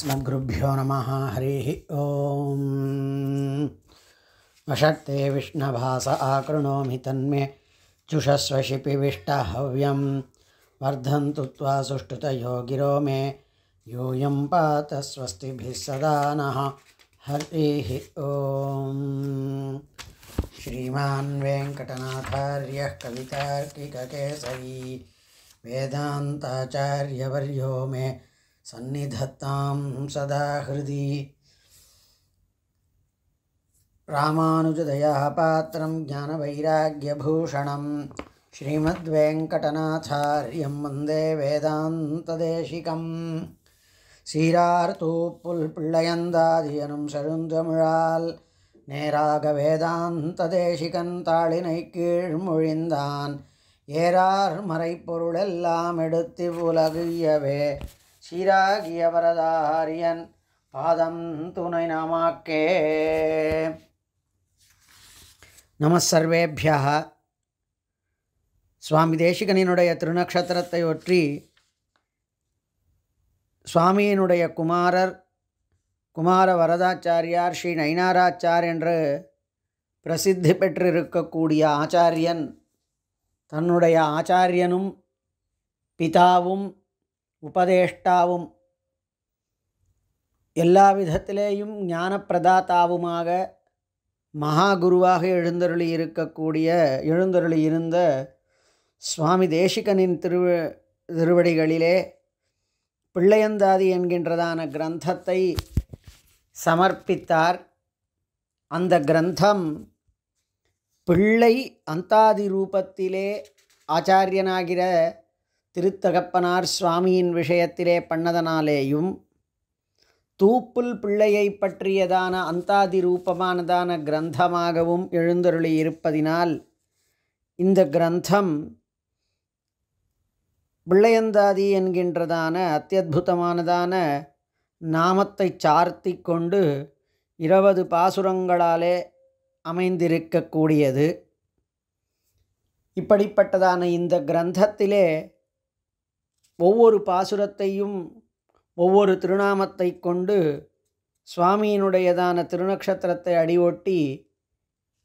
अस्मद्गुरुभ्यो नमः। हरिः ॐ वषट्ते विष्णभास आकृणोमि तन्मे जुषस्व शिपिविष्टहव्यं वर्धन्तु त्वा सुष्ठुतयो गिरो मे। यूयं पात स्वस्तिभिः सदा नः। हरिः ॐ श्रीमान् वेङ्कटनाथार्यः कवितार्किककेसरी। वेदान्ताचार्यवर्यो मे। சந்நிதத்தாம் சதா ஹிருதி. ராமானுஜதயா பாத்திரம் ஞானவைராக்கியபூஷணம். ஸ்ரீமத்வேங்கடநாச்சாரியம் வந்தே வேதாந்ததேசிகம். சீரார்த்தூப்புல் பிள்ளையந்தாதி எனும் செழுந்தமிழால் நேராக வேதாந்த தேசிகன் தாளினை கீழ் முழிந்தான் ஏறார் மறைப்பொருளெல்லாம் எடுத்து உலகியவே சீராகிய வரதாரியன் பாதம் துணை நாமாக்கே. நமசர்வேபியா சுவாமி தேசிகனினுடைய திருநக்ஷத்திரத்தை ஒற்றி சுவாமியினுடைய குமாரர் குமார வரதாச்சாரியார் ஸ்ரீ நயினாராச்சார் என்று பிரசித்தி பெற்றிருக்கக்கூடிய ஆச்சாரியன் தன்னுடைய ஆச்சாரியனும் பிதாவும் உபதேஷ்டாவும் எல்லா விதத்திலேயும் ஞானப்பிரதாத்தாவுமாக மகாகுருவாக எழுந்தருளி இருக்கக்கூடிய எழுந்தருளி இருந்த சுவாமி தேசிகனின் திருவ திருவடிகளிலே பிள்ளையந்தாதி என்கின்றதான கிரந்தத்தை சமர்ப்பித்தார். அந்த கிரந்தம் பிள்ளை அந்தாதி ரூபத்திலே ஆச்சாரியனாகிற திருத்தகப்பனார் சுவாமியின் விஷயத்திலே பண்ணதனாலேயும் தூப்புல் பிள்ளையை பற்றியதான அந்தாதி ரூபமானதான கிரந்தமாகவும் எழுந்தருளி இருப்பதினால் இந்த கிரந்தம் பிள்ளையந்தாதி என்கின்றதான அத்தியுதமானதான நாமத்தை சார்த்தி கொண்டு இருபது பாசுரங்களாலே அமைந்திருக்கக்கூடியது. இப்படிப்பட்டதான இந்த கிரந்தத்திலே ஒவ்வொரு பாசுரத்தையும் ஒவ்வொரு திருநாமத்தை கொண்டு சுவாமியினுடையதான திருநக்ஷத்திரத்தை அடியொட்டி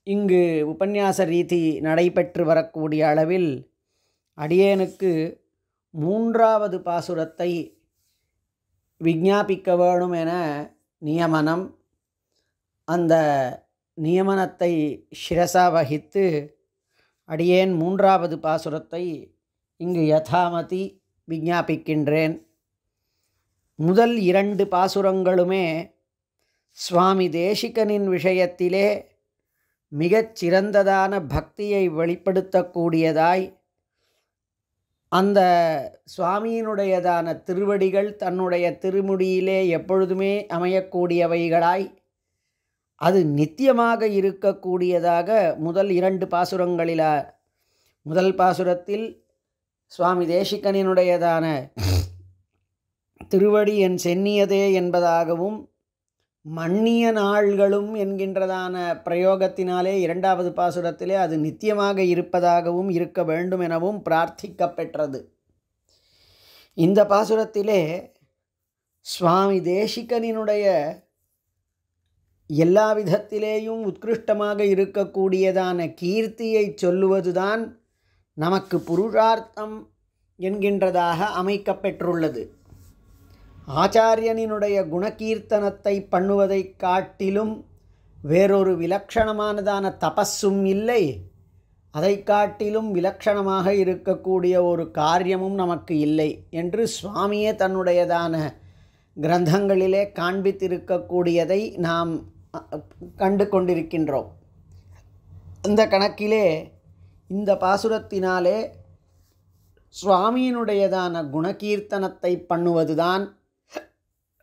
இங்கு உபன்யாச ரீதி நடைபெற்று வரக்கூடிய அளவில் அடியேனுக்கு மூன்றாவது பாசுரத்தை விஞ்ஞாபிக்க வேணும் என நியமனம். அந்த நியமனத்தை சிரசா வகித்து அடியேன் மூன்றாவது பாசுரத்தை இங்கு யதாமதி விஞ்ஞாபிக்கின்றேன். முதல் இரண்டு பாசுரங்களுமே சுவாமி தேசிகனின் விஷயத்திலே மிகச் சிறந்ததான பக்தியை வெளிப்படுத்தக்கூடியதாய் அந்த சுவாமியினுடையதான திருவடிகள் தன்னுடைய திருமுடியிலே எப்பொழுதுமே அமையக்கூடியவைகளாய் அது நித்தியமாக இருக்கக்கூடியதாக முதல் இரண்டு பாசுரங்களில் முதல் பாசுரத்தில் சுவாமி தேசிகனினுடையதான திருவடி என் சென்னியதே என்பதாகவும் மன்னிய நாள்களும் என்கின்றதான பிரயோகத்தினாலே இரண்டாவது பாசுரத்திலே அது நித்தியமாக இருப்பதாகவும் இருக்க வேண்டும் எனவும் பிரார்த்திக்கப்பெற்றது. இந்த பாசுரத்திலே சுவாமி தேசிகனினுடைய எல்லா விதத்திலேயும் உத்கிருஷ்டமாக இருக்கக்கூடியதான கீர்த்தியை சொல்லுவதுதான் நமக்கு புருஷார்த்தம் என்கின்றதாக அமைக்கப்பெற்றுள்ளது. ஆச்சாரியனினுடைய குணகீர்த்தனத்தை பண்ணுவதை காட்டிலும் வேறொரு விலக்ஷணமானதான தபஸும் இல்லை. அதை காட்டிலும் விலக்ஷணமாக இருக்கக்கூடிய ஒரு காரியமும் நமக்கு இல்லை என்று சுவாமியே தன்னுடையதான கிரந்தங்களிலே காண்பித்திருக்கக்கூடியதை நாம் கண்டு கொண்டிருக்கின்றோம் இந்த கணக்கிலே இந்த பாசுரத்தினாலே சுவாமியினுடையதான குணகீர்த்தனத்தை பண்ணுவதுதான்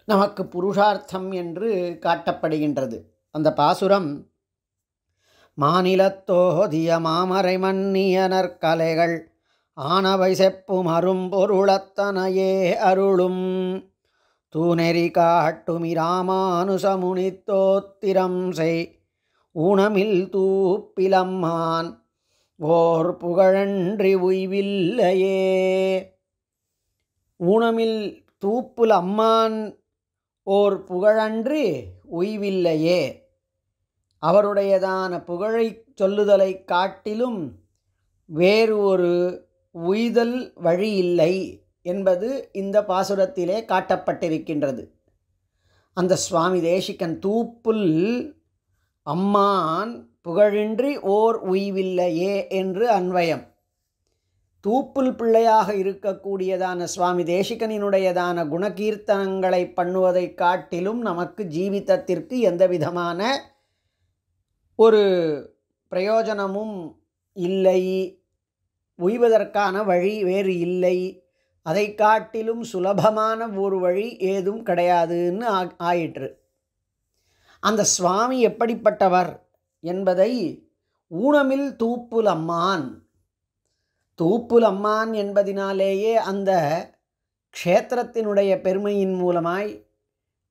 நமக்கு புருஷார்த்தம் என்று காட்டப்படுகின்றது. அந்த பாசுரம் மாநிலத்தோதிய மாமரை மன்னியனற்கலைகள் நற்கலைகள் ஆனவை செப்பும் அரும்பொருளத்தனையே அருளும். தூநெறி காட்டுமி ராமானுசமுனித்தோத்திரம் செய் ஊனமில் தூப்பிலம்மான் ஓர் புகழன்றி உய்வில்லையே. ஊனமில் தூப்புல் அம்மான் ஓர் புகழன்றி உய்வில்லையே. அவருடையதான புகழை சொல்லுதலை காட்டிலும் வேறு ஒரு உய்தல் வழி இல்லை என்பது இந்த பாசுரத்திலே காட்டப்பட்டிருக்கின்றது. அந்த சுவாமி தேசிகன் தூப்புல் அம்மான் புகழின்றி ஓர் உய்வில்லையே என்று அன்வயம். தூப்புல் பிள்ளையாக இருக்கக்கூடியதான சுவாமி தேசிகனினுடையதான குணகீர்த்தனங்களை பண்ணுவதை காட்டிலும் நமக்கு ஜீவிதத்திற்கு எந்த விதமான ஒரு பிரயோஜனமும் இல்லை. உய்வதற்கான வழி வேறு இல்லை. அதை காட்டிலும் சுலபமான ஒரு வழி ஏதும் கிடையாதுன்னு ஆ ஆயிற்று. அந்த சுவாமி எப்படிப்பட்டவர்? என்பதை ஊனமில் தூப்புலம்மான் தூப்புலம்மான் என்பதினாலேயே அந்த க்ஷேத்திரத்தினுடைய பெருமையின் மூலமாய்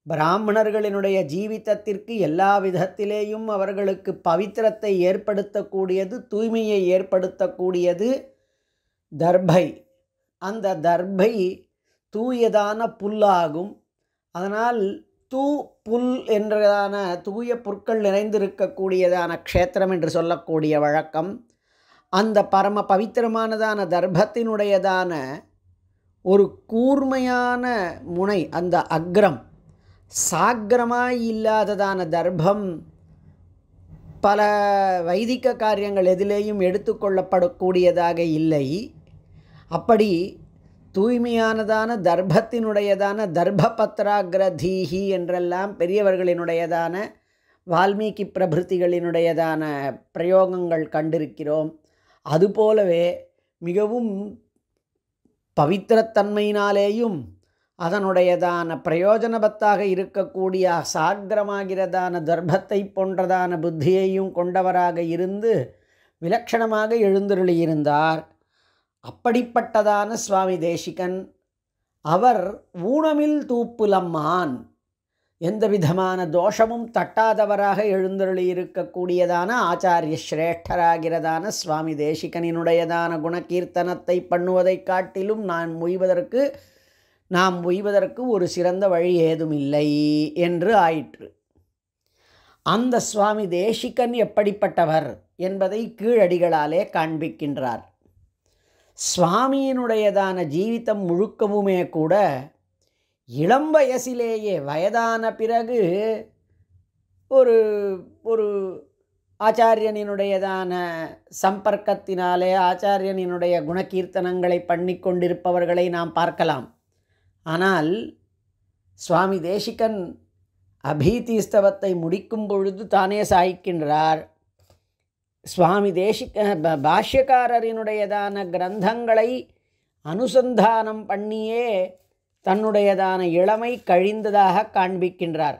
பிராமணர்களினுடைய ஜீவிதத்திற்கு எல்லா விதத்திலேயும் அவர்களுக்கு பவித்திரத்தை ஏற்படுத்தக்கூடியது தூய்மையை ஏற்படுத்தக்கூடியது தர்பை. அந்த தர்பை தூயதான புல்லாகும். அதனால் தூ புல் என்றதான தூய புற்கள் நிறைந்திருக்கக்கூடியதான க்ஷேத்திரம் என்று சொல்லக்கூடிய வழக்கம். அந்த பரம பவித்திரமானதான தர்பத்தினுடையதான ஒரு கூர்மையான முனை அந்த அக்ரம் சாக்கிரமாய் இல்லாததான தர்ப்பம் பல வைதிக காரியங்கள் எதிலேயும் எடுத்துக்கொள்ளப்படக்கூடியதாக இல்லை. அப்படி தூய்மையானதான தர்பத்தினுடையதான தர்ப பத்ராகிரதீஹி என்றெல்லாம் பெரியவர்களினுடையதான வால்மீகி பிரபிருத்திகளினுடையதான பிரயோகங்கள் கண்டிருக்கிறோம். அதுபோலவே மிகவும் பவித்திரத்தன்மையினாலேயும் அதனுடையதான பிரயோஜனபத்தாக இருக்கக்கூடிய சாகிரமாகிறதான தர்பத்தை போன்றதான புத்தியையும் கொண்டவராக இருந்து விலட்சணமாக எழுந்தருளியிருந்தார். அப்படிப்பட்டதான சுவாமி தேசிகன். அவர் ஊனமில் தூப்புலம்மான். எந்த விதமான தோஷமும் தட்டாதவராக எழுந்தருளி இருக்கக்கூடியதான ஆச்சாரிய சிரேஷ்டராகிறதான சுவாமி தேசிகனினுடையதான குணகீர்த்தனத்தை பண்ணுவதை காட்டிலும் நான் முய்வதற்கு நாம் உய்வதற்கு ஒரு சிறந்த வழி ஏதும் இல்லை என்று ஆயிற்று. அந்த சுவாமி தேசிகன் எப்படிப்பட்டவர் என்பதை கீழடிகளாலே காண்பிக்கின்றார். சுவாமியினுடையதான ஜீவிதம் முழுக்கவுமே கூட இளம் வயசிலேயே வயதான பிறகு ஒரு ஒரு ஆச்சாரியனினுடையதான சம்பர்க்கத்தினாலே ஆச்சாரியனினுடைய குணகீர்த்தனங்களை பண்ணி கொண்டிருப்பவர்களை நாம் பார்க்கலாம். ஆனால் சுவாமி தேசிகன் அபீதீஸ்தவத்தை முடிக்கும் பொழுது தானே சாய்க்கின்றார். சுவாமி தேசிக பாஷ்யக்காரரினுடையதான கிரந்தங்களை அனுசந்தானம் பண்ணியே தன்னுடையதான இளமை கழிந்ததாக காண்பிக்கின்றார்.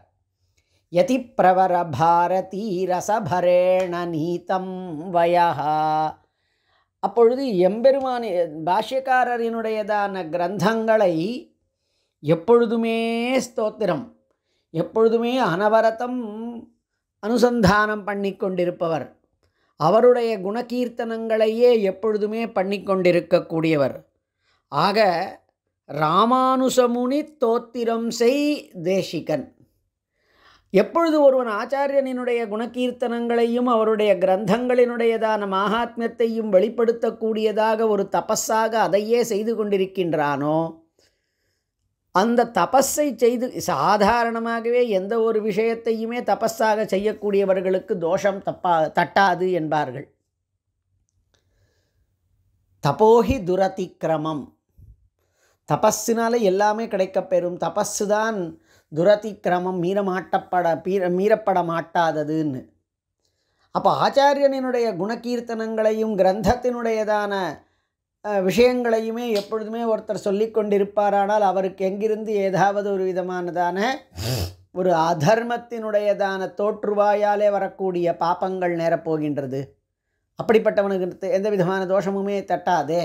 யதி பிரவர பாரதி ரசபரேண நீதம் வயா அப்பொழுது எம்பெருமானி பாஷ்யக்காரரினுடையதான கிரந்தங்களை எப்பொழுதுமே ஸ்தோத்திரம் எப்பொழுதுமே அனவரதம் அனுசந்தானம் பண்ணி கொண்டிருப்பவர் அவருடைய குணகீர்த்தனங்களையே எப்பொழுதுமே பண்ணி கொண்டிருக்கக்கூடியவர் ஆக ராமானுசமுனி தோத்திரம் செய் தேசிகன். எப்பொழுது ஒருவன் ஆச்சாரியனினுடைய குணகீர்த்தனங்களையும் அவருடைய கிரந்தங்களினுடையதான மகாத்மியத்தையும் வெளிப்படுத்தக்கூடியதாக ஒரு தபஸாக அதையே செய்து கொண்டிருக்கின்றானோ அந்த தபஸை செய்து சாதாரணமாகவே எந்த ஒரு விஷயத்தையுமே தபஸாக செய்யக்கூடியவர்களுக்கு தோஷம் தப்பா தட்டாது என்பார்கள். தபோஹி துரதிக்கிரமம் தபஸினால எல்லாமே கிடைக்கப்பெறும் தபஸு தான் துரதிக்கிரமம் மீறமாட்டப்பட பீர மீறப்பட மாட்டாததுன்னு அப்போ ஆச்சாரியனினுடைய குணகீர்த்தனங்களையும் கிரந்தத்தினுடையதான விஷயங்களையுமே எப்பொழுதுமே ஒருத்தர் சொல்லி கொண்டிருப்பாரானால் அவருக்கு எங்கிருந்து ஏதாவது ஒரு விதமானதான ஒரு அதர்மத்தினுடையதான தோற்றுவாயாலே வரக்கூடிய பாப்பங்கள் நேரப்போகின்றது. அப்படிப்பட்டவனுக்கு எந்த விதமான தோஷமுமே தட்டாதே.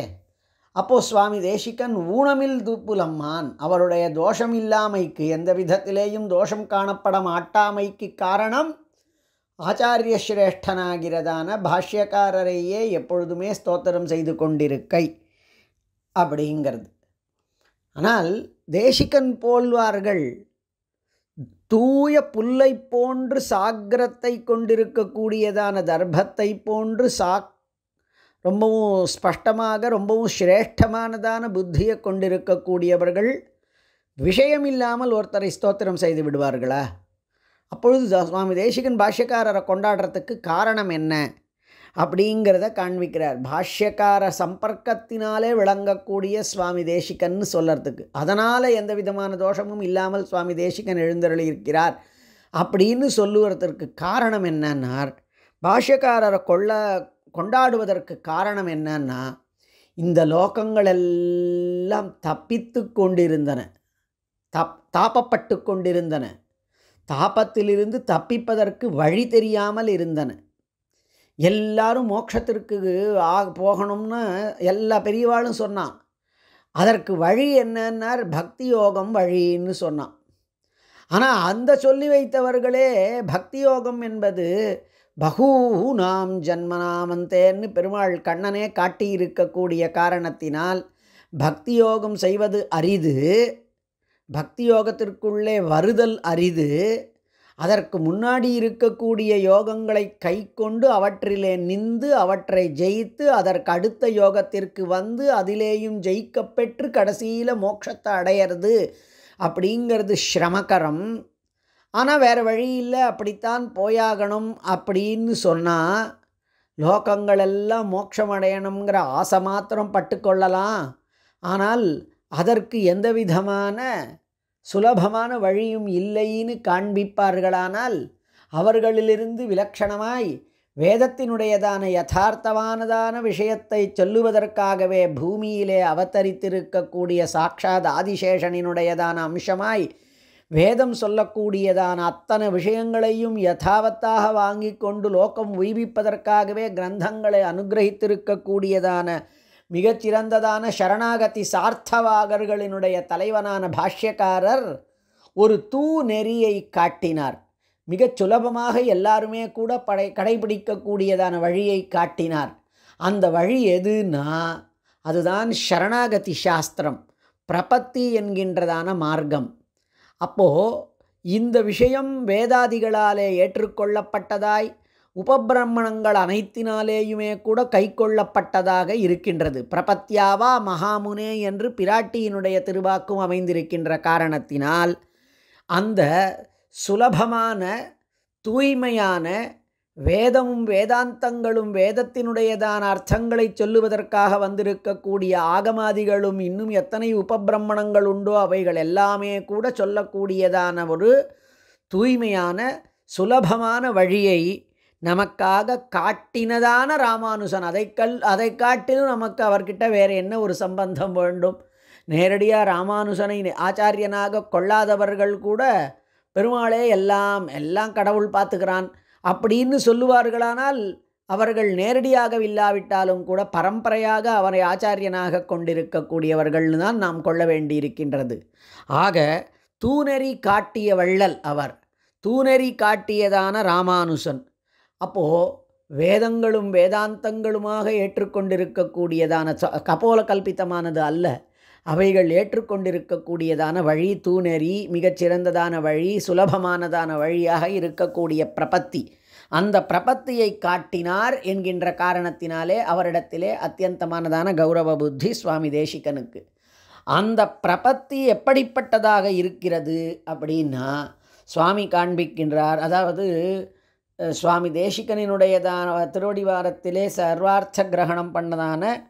அப்போது சுவாமி தேசிகன் ஊனமில் தூப்புலம்மான் அவருடைய தோஷம் இல்லாமைக்கு எந்த விதத்திலேயும் தோஷம் காணப்பட மாட்டாமைக்கு காரணம் ஆச்சாரிய சிரேஷ்டனாகிறதான பாஷ்யக்காரரையே எப்பொழுதுமே ஸ்தோத்திரம் செய்து கொண்டிருக்கை அப்படிங்கிறது. ஆனால் தேசிகன் போல்வார்கள் தூய புல்லை போன்று சாகரத்தை கொண்டிருக்கக்கூடியதான தர்ப்பத்தை போன்று சாக் ரொம்பவும் ஸ்பஷ்டமாக ரொம்பவும் சிரேஷ்டமானதான புத்தியை கொண்டிருக்கக்கூடியவர்கள் விஷயமில்லாமல் ஒருத்தரை ஸ்தோத்திரம் செய்து விடுவார்களா? அப்பொழுது சுவாமி தேசிகன் பாஷ்யக்காரரை கொண்டாடுறதுக்கு காரணம் என்ன? அப்படிங்கிறத காண்பிக்கிறார். பாஷ்யக்கார சம்பர்க்கத்தினாலே விளங்கக்கூடிய சுவாமி தேசிகன்னு சொல்லறதுக்கு. அதனால் எந்த விதமான தோஷமும் இல்லாமல் சுவாமி தேசிகன் எழுந்தருளியிருக்கிறார் அப்படின்னு சொல்லுவதற்கு காரணம் என்னன்னார் பாஷ்யக்காரரை கொள்ள கொண்டாடுவதற்கு காரணம் என்னன்னா இந்த லோகங்கள் எல்லாம் தப்பித்து கொண்டிருந்தன. தப் தாப்பப்பட்டு கொண்டிருந்தன. தாபத்திலிருந்து தப்பிப்பதற்கு வழி தெரியாமல் இருந்தன. எல்லாரும் மோட்சத்திற்கு ஆ போகணும்னு எல்லா பெரியவாளும் சொன்னான். அதற்கு வழி என்னன்னார்? பக்தி யோகம் வழின்னு சொன்னான். ஆனால் அந்த சொல்லி வைத்தவர்களே பக்தி யோகம் என்பது பகூ நாம் ஜன்மனாமந்தேன்னு பெருமாள் கண்ணனே காட்டியிருக்கக்கூடிய காரணத்தினால் பக்தி யோகம் செய்வது அரிது. பக்தி யோகத்திற்குள்ளே வருதல் அரிது. அதற்கு முன்னாடி இருக்கக்கூடிய யோகங்களை கை கொண்டு அவற்றிலே நின்று அவற்றை ஜெயித்து அதற்கு அடுத்த யோகத்திற்கு வந்து அதிலேயும் ஜெயிக்கப்பெற்று கடைசியில் மோட்சத்தை அடையிறது அப்படிங்கிறது சிரமகரம். ஆனால் வேறு வழி இல்லை அப்படித்தான் போயாகணும் அப்படின்னு சொன்னால் லோகங்களெல்லாம் மோட்சம் அடையணுங்கிற ஆசை மாத்திரம் பட்டுக்கொள்ளலாம். ஆனால் அதற்கு எந்த விதமான சுலபமான வழியும் இல்லைன்னு காண்பிப்பார்களானால் அவர்களிலிருந்து விலட்சணமாய் வேதத்தினுடையதான யதார்த்தமானதான விஷயத்தை சொல்லுவதற்காகவே பூமியிலே அவதரித்திருக்கக்கூடிய சாட்சாத் ஆதிசேஷனினுடையதான அம்சமாய் வேதம் சொல்லக்கூடியதான அத்தனை விஷயங்களையும் யதாவத்தாக வாங்கி கொண்டு லோகம் உய்விப்பதற்காகவே கிரந்தங்களை அனுகிரகித்திருக்கக்கூடியதான மிகச்சிறந்ததான சரணாகதி சார்த்தவாகர்களினுடைய தலைவனான பாஷ்யக்காரர் ஒரு தூ நெறியை காட்டினார். மிகச் சுலபமாக எல்லாருமே கூட படை கடைபிடிக்கக்கூடியதான வழியை காட்டினார். அந்த வழி எதுனா அதுதான் சரணாகதி சாஸ்திரம் பிரபத்தி என்கின்றதான மார்க்கம். அப்போது இந்த விஷயம் வேதாதிகளாலே ஏற்றுக்கொள்ளப்பட்டதாய் உபபிரமணங்கள் அனைத்தினாலேயுமே கூட கைக்கொள்ளப்பட்டதாக இருக்கின்றது. பிரபத்யாவா மகாமுனே என்று பிராட்டியினுடைய திருவாக்கும் அமைந்திருக்கின்ற காரணத்தினால் அந்த சுலபமான தூய்மையான வேதமும் வேதாந்தங்களும் வேதத்தினுடையதான அர்த்தங்களை சொல்லுவதற்காக வந்திருக்கக்கூடிய ஆகமாதிகளும் இன்னும் எத்தனை உபபிரமணங்கள் உண்டோ அவைகள் எல்லாமே கூட சொல்லக்கூடியதான ஒரு தூய்மையான சுலபமான வழியை நமக்காக காட்டினதான ராமானுசன். அதை கல் அதை காட்டிலும் நமக்கு அவர்கிட்ட வேறு என்ன ஒரு சம்பந்தம் வேண்டும்? நேரடியாக ராமானுசனை ஆச்சாரியனாக கொள்ளாதவர்கள் கூட பெருமாளே எல்லாம் எல்லாம் கடவுள் பார்த்துக்கிறான் அப்படின்னு சொல்லுவார்களானால் அவர்கள் நேரடியாக இல்லாவிட்டாலும் கூட பரம்பரையாக அவரை ஆச்சாரியனாக கொண்டிருக்கக்கூடியவர்கள்னு தான் நாம் கொள்ள வேண்டியிருக்கின்றது. ஆக தூநெறி காட்டிய வள்ளல் அவர் தூணெறி காட்டியதான ராமானுசன் அப்போது வேதங்களும் வேதாந்தங்களுமாக ஏற்றுக்கொண்டிருக்கக்கூடியதான ச- கபோல கல்பித்தமானது அல்ல. அவைகள் ஏற்றுக்கொண்டிருக்கக்கூடியதான வழி தூணறி மிகச்சிறந்ததான வழி சுலபமானதான வழியாக இருக்கக்கூடிய பிரபத்தி. அந்த பிரபத்தியை காட்டினார் என்கின்ற காரணத்தினாலே அவரிடத்திலே அத்தியந்தமானதான கௌரவ புத்தி சுவாமி தேசிகனுக்கு. அந்த பிரபத்தி எப்படிப்பட்டதாக இருக்கிறது அப்படின்னா சுவாமி காண்பிக்கின்றார். அதாவது சுவாமி தேசிகனினுடையதான திருவடிவாரத்திலே சர்வார்த்த கிரகணம் பண்ணதான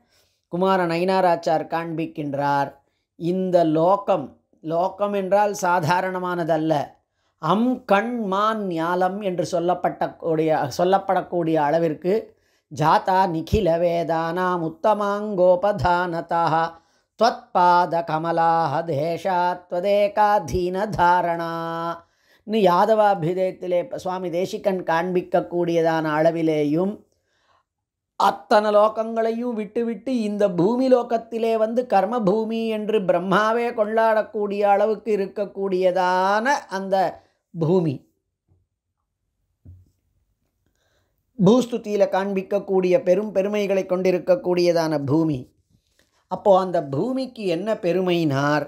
குமார நயினாராச்சார் காண்பிக்கின்றார் இந்த லோகம் லோகம் என்றால் சாதாரணமானதல்ல அம் கண் மான் ஞாலம் என்று சொல்லப்பட்ட கூடிய சொல்லப்படக்கூடிய அளவிற்கு ஜாதா நிகில வேதானாம் உத்தமாங்கோபதானதா त्वत्पाद कमलाः தேசாத்வதேகாதீனதாரணா இன்னும் யாதவாபிதயத்திலே சுவாமி தேசிகன் காண்பிக்கக்கூடியதான அளவிலேயும் அத்தனை லோகங்களையும் விட்டுவிட்டு இந்த பூமி லோகத்திலே வந்து கர்ம பூமி என்று பிரம்மாவே கொண்டாடக்கூடிய அளவுக்கு இருக்கக்கூடியதான அந்த பூமி. பூஸ்துதியில் காண்பிக்கக்கூடிய பெரும் பெருமைகளை கொண்டிருக்கக்கூடியதான பூமி. அப்போது அந்த பூமிக்கு என்ன பெருமைனார்?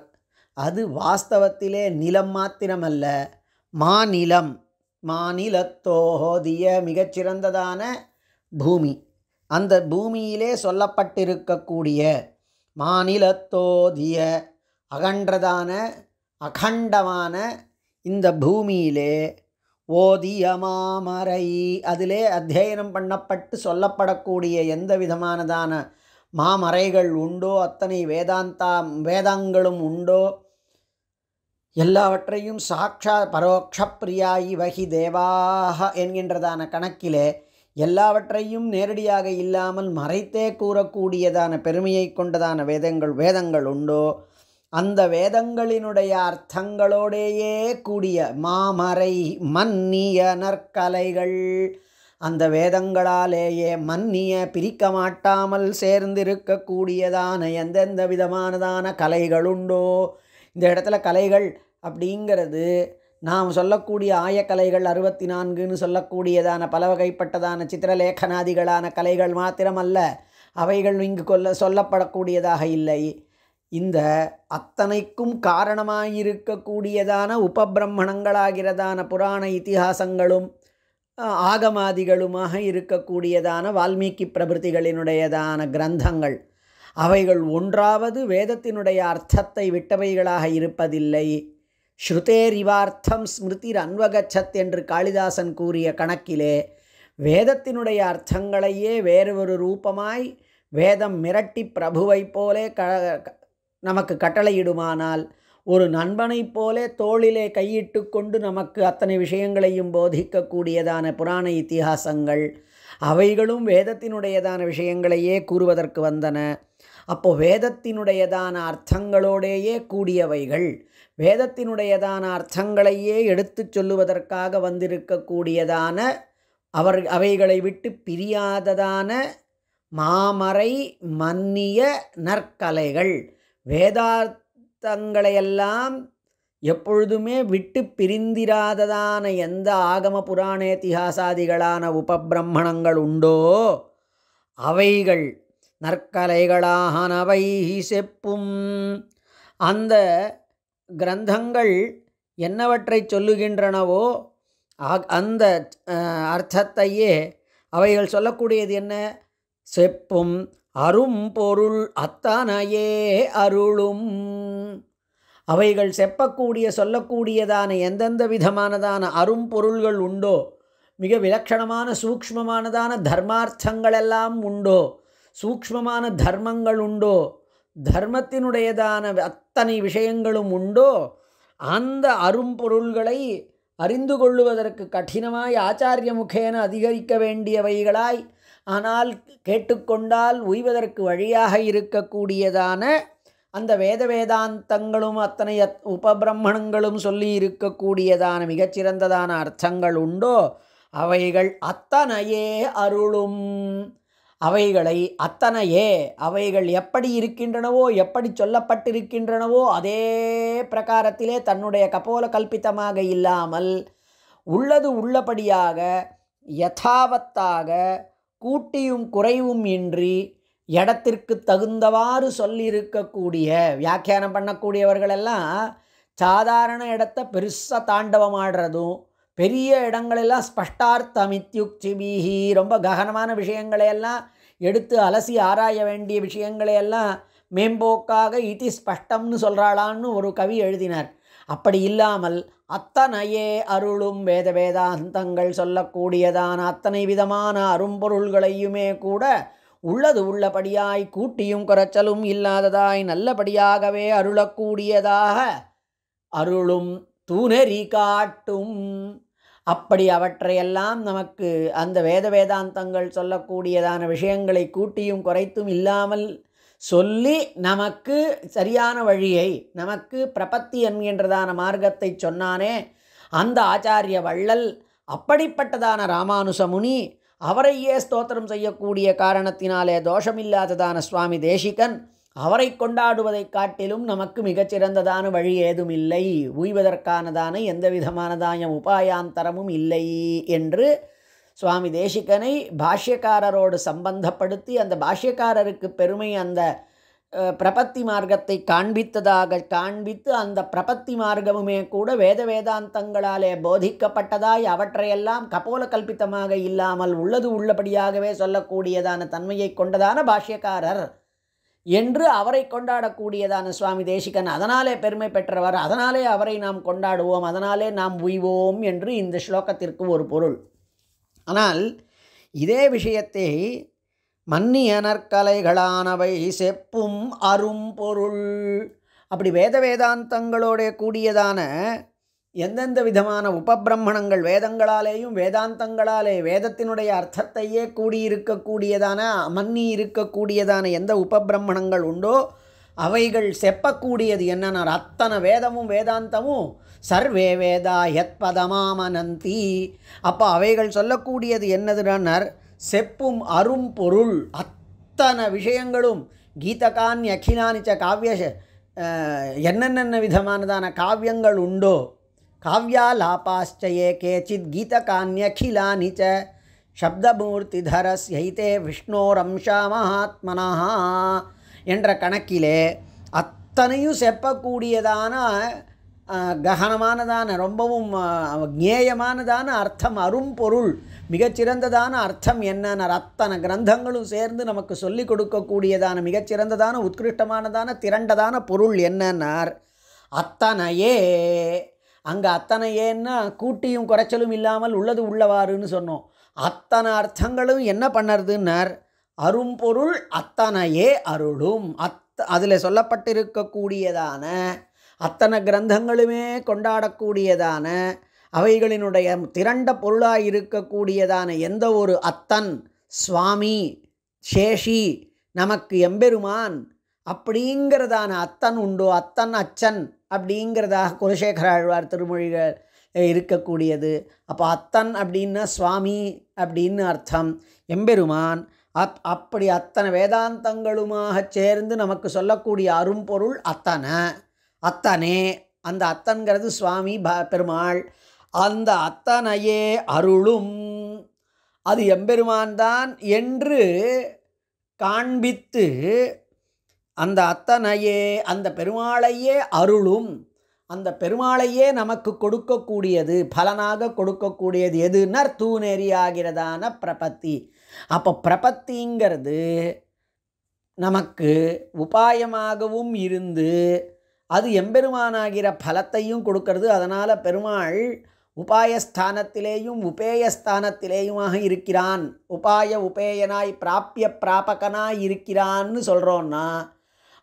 அது வாஸ்தவத்திலே நிலம் மாத்திரமல்ல மாநிலம் மாநிலத்தோதிய மிகச்சிறந்ததான பூமி. அந்த பூமியிலே சொல்லப்பட்டிருக்கக்கூடிய மாநிலத்தோதிய அகன்றதான அகண்டமான இந்த பூமியிலே ஓதிய மாமரை அதிலே அத்தியனம் பண்ணப்பட்டு சொல்லப்படக்கூடிய எந்த விதமானதான மாமறைகள் உண்டோ அத்தனை வேதாந்தா வேதங்களும் உண்டோ எல்லாவற்றையும் சாட்சா பரோட்ச பிரியாயி வகி தேவாக என்கின்றதான கணக்கிலே எல்லாவற்றையும் நேரடியாக இல்லாமல் மறைத்தே கூறக்கூடியதான பெருமையை கொண்டதான வேதங்கள் வேதங்கள் உண்டோ? அந்த வேதங்களினுடைய அர்த்தங்களோடேயே கூடிய மாமறை மன்னிய நற்கலைகள் அந்த வேதங்களாலேயே மன்னிய பிரிக்க மாட்டாமல் சேர்ந்திருக்கக்கூடியதான எந்தெந்த விதமானதான கலைகள் உண்டோ? இந்த இடத்துல கலைகள் அப்படிங்கிறது நாம் சொல்லக்கூடிய ஆயக்கலைகள் அறுபத்தி நான்குன்னு சொல்லக்கூடியதான பல வகைப்பட்டதான சித்திரலேகனாதிகளான கலைகள் மாத்திரமல்ல அவைகள் இங்கு கொல்ல சொல்லப்படக்கூடியதாக இல்லை. இந்த அத்தனைக்கும் காரணமாயிருக்கக்கூடியதான உபபிரம்மணங்களாகிறதான புராண இதிகாசங்களும் ஆகமாதிகளுமாக இருக்கக்கூடியதான வால்மீகி பிரபிருத்திகளினுடையதான கிரந்தங்கள். அவைகள் ஒன்றாவது வேதத்தினுடைய அர்த்தத்தை விட்டவைகளாக இருப்பதில்லை. ஸ்ருதேரிவார்த்தம் ஸ்மிருதிர் அன்வகச்சத் என்று காளிதாசன் கூறிய கணக்கிலே வேதத்தினுடைய அர்த்தங்களையே வேறு ஒரு ரூபமாய் வேதம் மிரட்டி பிரபுவைப் போலே க நமக்கு கட்டளையிடுமானால் ஒரு நண்பனைப் போலே தோளிலே கையிட்டு கொண்டு நமக்கு அத்தனை விஷயங்களையும் போதிக்கக்கூடியதான புராண இத்திஹாசங்கள் அவைகளும் வேதத்தினுடையதான விஷயங்களையே கூறுவதற்கு வந்தன. அப்போ வேதத்தினுடையதான அர்த்தங்களோடேயே கூடியவைகள் வேதத்தினுடையதான அர்த்தங்களையே எடுத்துச் சொல்லுவதற்காக வந்திருக்கக்கூடியதான அவர் அவைகளை விட்டு பிரியாததான மாமறை மன்னிய நற்கலைகள். வேதார்த்தங்களையெல்லாம் எப்பொழுதுமே விட்டு பிரிந்திராததான எந்த ஆகம புராண இத்திஹாசாதிகளான உபபிரம்மணங்கள் உண்டோ அவைகள் நற்கலைகளாகனவை செப்பும் அந்த கிரந்தங்கள் என்னவற்றை சொல்லுகின்றனவோ அந்த அர்த்தத்தையே அவைகள் சொல்லக்கூடியது என்ன? செப்பும் அரும் பொருள் அத்தனையே அருளும். அவைகள் செப்பக்கூடிய சொல்லக்கூடியதான எந்தெந்த விதமானதான அரும்பொருள்கள் உண்டோ மிக விலட்சணமான சூக்ஷ்மமானதான தர்மார்த்தங்களெல்லாம் உண்டோ சூக்ஷ்மமான தர்மங்கள் உண்டோ தர்மத்தினுடையதான அத்தனை விஷயங்களும் உண்டோ அந்த அரும்பொருள்களை அறிந்து கொள்ளுவதற்கு கடினமாய் ஆச்சாரிய முகேன அதிகரிக்க வேண்டியவைகளாய் ஆனால் கேட்டுக்கொண்டால் உய்வதற்கு வழியாக இருக்கக்கூடியதான அந்த வேத வேதாந்தங்களும் அத்தனை உபபிரம்மணங்களும் சொல்லி இருக்கக்கூடியதான மிகச்சிறந்ததான அர்த்தங்கள் உண்டோ அவைகள் அத்தனையே அருளும். அவைகளை அத்தனையே அவைகள் எப்படி இருக்கின்றனவோ எப்படி சொல்லப்பட்டிருக்கின்றனவோ அதே பிரகாரத்திலே தன்னுடைய கபோல கல்பித்தமாக இல்லாமல் உள்ளது உள்ளபடியாக யதாவத்தாக கூட்டியும் குறைவும் இன்றி இடத்திற்கு தகுந்தவாறு சொல்லியிருக்கக்கூடிய வியாக்கியானம் பண்ணக்கூடியவர்களெல்லாம் சாதாரண இடத்த பெருசாக தாண்டவமாடுறதும் பெரிய இடங்களெல்லாம் ஸ்பஷ்டார்த்தமித்யுக்திபிஹி. ரொம்ப ககனமான விஷயங்களையெல்லாம் எடுத்து அலசி ஆராய வேண்டிய விஷயங்களையெல்லாம் மேம்போக்காக இதி ஸ்பஷ்டம்னு சொல்கிறாளான்னு ஒரு கவி எழுதினார். அப்படி இல்லாமல் அத்தனையே அருளும் வேத வேதாந்தங்கள் சொல்லக்கூடியதான அத்தனை விதமான அரும்பொருள்களையுமே கூட உள்ளது உள்ளபடியாய் கூட்டியும் குறைச்சலும் இல்லாததாய் நல்லபடியாகவே அருளக்கூடியதாக அருளும் தூணெறி காட்டும். அப்படி அவற்றையெல்லாம் நமக்கு அந்த வேத வேதாந்தங்கள் சொல்லக்கூடியதான விஷயங்களை கூட்டியும் குறைத்தும் இல்லாமல் சொல்லி நமக்கு சரியான வழியை நமக்கு பிரபத்தி என்கின்றதான மார்க்கத்தை சொன்னானே அந்த ஆச்சாரிய வள்ளல் அப்படிப்பட்டதான ராமானுச முனி அவரையே ஸ்தோத்திரம் செய்யக்கூடிய காரணத்தினாலே தோஷமில்லாததான சுவாமி தேசிகன் அவரை கொண்டாடுவதைக் காட்டிலும் நமக்கு மிகச்சிறந்ததான வழி ஏதும் இல்லை. உய்வதற்கானதான எந்த விதமானதான உபாயாந்தரமும் இல்லை என்று சுவாமி தேசிகனை பாஷ்யக்காரரோடு சம்பந்தப்படுத்தி அந்த பாஷ்யக்காரருக்கு பெருமை அந்த பிரபத்தி மார்க்கத்தை காண்பித்ததாக காண்பித்து அந்த பிரபத்தி மார்க்கமுமே கூட வேத வேதாந்தங்களாலே போதிக்கப்பட்டதாய் அவற்றையெல்லாம் கபோல கல்பித்தமாக இல்லாமல் உள்ளது உள்ளபடியாகவே சொல்லக்கூடியதான தன்மையை கொண்டதான பாஷ்யக்காரர். என்று அவரை கொண்டாடக்கூடியதான சுவாமி தேசிகன். அதனாலே பெருமை பெற்றவர் அதனாலே அவரை நாம் கொண்டாடுவோம் அதனாலே நாம் உய்வோம் என்று இந்த ஸ்லோகத்திற்கு ஒரு பொருள். ஆனால் இதே விஷயத்தை மன்னியனற்கலைகளானவை செப்பும் அரும் பொருள். அப்படி வேத வேதாந்தங்களோட கூடியதான எந்தெந்த விதமான உபபிரம்மணங்கள் வேதங்களாலேயும் வேதாந்தங்களாலே வேதத்தினுடைய அர்த்தத்தையே கூடியிருக்கக்கூடியதான அமன்னி இருக்கக்கூடியதான எந்த உபபிரம்மணங்கள் உண்டோ அவைகள் செப்பக்கூடியது என்னன்னா அத்தனை வேதமும் வேதாந்தமும் சர்வே வேதா யத் பதமாமனந்தி. அப்போ அவைகள் சொல்லக்கூடியது என்னதுன்னார் செப்பும் அரும் பொருள் அத்தனை விஷயங்களும் கீதகான் அகிலானிச்ச காவிய என்னென்ன விதமானதான காவியங்கள் உண்டோ காவ்யாலாபாச்சயே கேச்சித் கீதகான்யகிலானி ச சப்தமூர்த்திதரஸ்யைதே விஷ்ணோரம்சா மகாத்மனா என்ற கணக்கிலே அத்தனையும் செப்பக்கூடியதான ககனமானதான ரொம்பவும் ஞேயமானதான அர்த்தம் அரும்பொருள் மிகச்சிறந்ததான அர்த்தம் என்னென்ன அத்தனை கிரந்தங்களும் சேர்ந்து நமக்கு சொல்லிக் கொடுக்கக்கூடியதான மிகச்சிறந்ததான உத்கிருஷ்டமானதான திரண்டதான பொருள் என்னன்னார்? அத்தனையே அங்கே அத்தனையேன்னா கூட்டியும் குறைச்சலும் இல்லாமல் உள்ளது உள்ளவாறுன்னு சொன்னோம். அத்தனை அர்த்தங்களும் என்ன பண்ணுறதுன்னார்? அரும்பொருள் அத்தனையே அருளும். அத் அதில் சொல்லப்பட்டிருக்கக்கூடியதான அத்தனை கிரந்தங்களுமே கொண்டாடக்கூடியதான அவைகளினுடைய திரண்ட பொருளாக இருக்கக்கூடியதான எந்த ஒரு அத்தன் சுவாமி சேஷி நமக்கு எம்பெருமான் அப்படிங்கிறதான அத்தன் உண்டோ அத்தன் அச்சன் அப்படிங்கிறதாக குலசேகர ஆழ்வார் திருமொழிகள் இருக்கக்கூடியது. அப்போ அத்தன் அப்படின்னா சுவாமி அப்படின்னு அர்த்தம். எம்பெருமான் அப் அப்படி அத்தனை வேதாந்தங்களுமாக சேர்ந்து நமக்கு சொல்லக்கூடிய அரும்பொருள் அத்தனை. அத்தனே அந்த அத்தன்கிறது சுவாமி ப பெருமாள். அந்த அத்தனையே அருளும். அது எம்பெருமான் தான் என்று காண்பித்து அந்த அத்தனையே அந்த பெருமாளையே அருளும். அந்த பெருமாளையே நமக்கு கொடுக்கக்கூடியது பலனாக கொடுக்கக்கூடியது எதுனர் தூநெறியாகிறதான பிரபத்தி. அப்போ பிரபத்திங்கிறது நமக்கு உபாயமாகவும் இருந்து அது எம்பெருமானாகிற பலத்தையும் கொடுக்கறது. அதனால் பெருமாள் உபாயஸ்தானத்திலேயும் உபேயஸ்தானத்திலேயுமாக இருக்கிறான். உபாய உபேயனாய் பிராப்பிய பிராபகனாய் இருக்கிறான்னு சொல்கிறோன்னா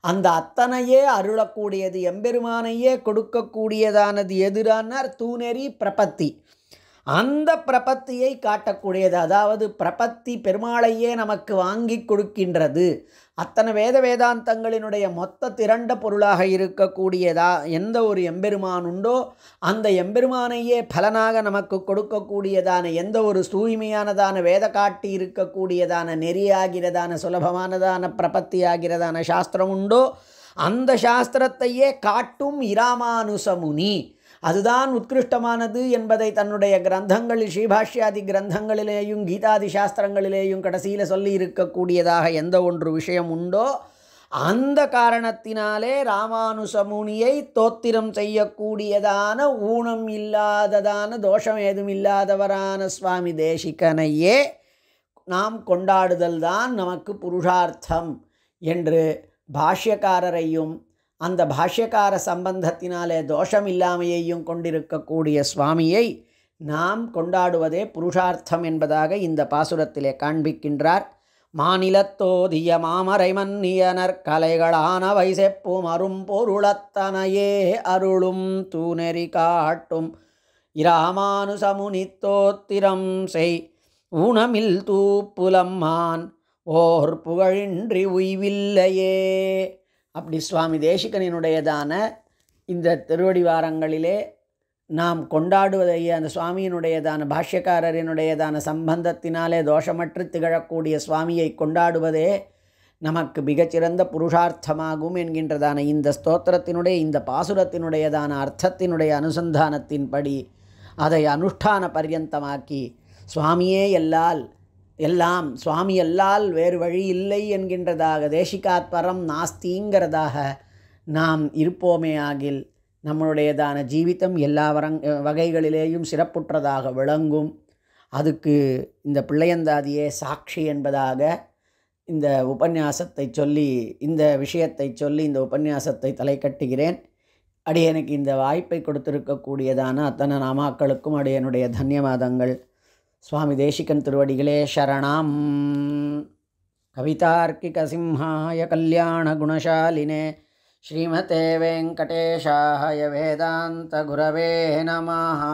அந்த அத்தனையே அருளக்கூடியது எம்பெருமானையே கொடுக்கக்கூடியதானது எதிரானார் தூணெறி பிரபத்தி. அந்த பிரபத்தியை காட்டக்கூடியது அதாவது பிரபத்தி பெருமாளையே நமக்கு வாங்கி கொடுக்கின்றது. அத்தனை வேத வேதாந்தங்களினுடைய மொத்த திரண்ட பொருளாக இருக்கக்கூடியதா எந்த ஒரு எம்பெருமான் உண்டோ அந்த எம்பெருமானையே பலனாக நமக்கு கொடுக்கக்கூடியதான எந்த ஒரு தூய்மையானதான வேத காட்டி இருக்கக்கூடியதான நெறியாகிறதான சுலபமானதான பிரபத்தி ஆகிறதான சாஸ்திரம் உண்டோ அந்த சாஸ்திரத்தையே காட்டும் இராமானுசமுனி. அதுதான் உத்கிருஷ்டமானது என்பதை தன்னுடைய கிரந்தங்களில் ஸ்ரீபாஷ்யாதி கிரந்தங்களிலேயும் கீதாதி சாஸ்திரங்களிலேயும் கடைசியில் சொல்லி இருக்கக்கூடியதாக எந்த ஒன்று விஷயம் உண்டோ அந்த காரணத்தினாலே ராமானுசமுனியை தோத்திரம் செய்யக்கூடியதான ஊனம் இல்லாததான தோஷம் ஏதும் இல்லாதவரான சுவாமி தேசிகனையே நாம் கொண்டாடுதல் தான் நமக்கு புருஷார்த்தம் என்று பாஷ்யக்காரரையும் அந்த பாஷ்யக்கார சம்பந்தத்தினாலே தோஷம் இல்லாமையையும் கொண்டிருக்கக்கூடிய சுவாமியை நாம் கொண்டாடுவதே புருஷார்த்தம் என்பதாக இந்த பாசுரத்திலே காண்பிக்கின்றார். மாநிலத்தோதிய மாமரை மன்னியனர் கலைகளான அரும் பொருளத்தனையே அருளும் தூநெறி காட்டும். இராமானுசமுனித்தோத்திரம் செய் ஊனமில் தூப்புலம்மான் ஓர் புகழின்றி உய்வில்லையே. அப்படி சுவாமி தேசிகனினுடையதான இந்த திருவடிவாரங்களிலே நாம் கொண்டாடுவதைய அந்த சுவாமியினுடையதான பாஷ்யக்காரரினுடையதான சம்பந்தத்தினாலே தோஷமற்று திகழக்கூடிய சுவாமியை கொண்டாடுவதே நமக்கு மிகச்சிறந்த புருஷார்த்தமாகும் என்கின்றதான இந்த ஸ்தோத்திரத்தினுடைய இந்த பாசுரத்தினுடையதான அர்த்தத்தினுடைய அனுசந்தானத்தின்படி அதை அனுஷ்டான பர்யந்தமாக்கி சுவாமியே எல்லால் எல்லாம் சுவாமி அல்லால் வேறு வழி இல்லை என்கின்றதாக தேசிகாத்பரம் நாஸ்திங்கிறதாக நாம் இருப்போமே ஆகில் நம்மளுடையதான ஜீவிதம் எல்லா வரங் வகைகளிலேயும் சிறப்புற்றதாக விளங்கும். அதுக்கு இந்த பிள்ளையந்தாதியே சாட்சி என்பதாக இந்த உபன்யாசத்தை சொல்லி இந்த விஷயத்தை சொல்லி இந்த உபன்யாசத்தை தலை கட்டுகிறேன் அடியனுக்கு இந்த வாய்ப்பை கொடுத்திருக்கக்கூடியதான அத்தனை நாமாக்களுக்கும் அடியனுடைய தன்யவாதங்கள். சுவாமி தேசிகன் திருவடிகளே சரணம் கவிதார்க்கிக சிம்ஹாய கல்யாண குணசாலினே ஸ்ரீமதே வெங்கடேஷாய வேதாந்த குரவே நமஹா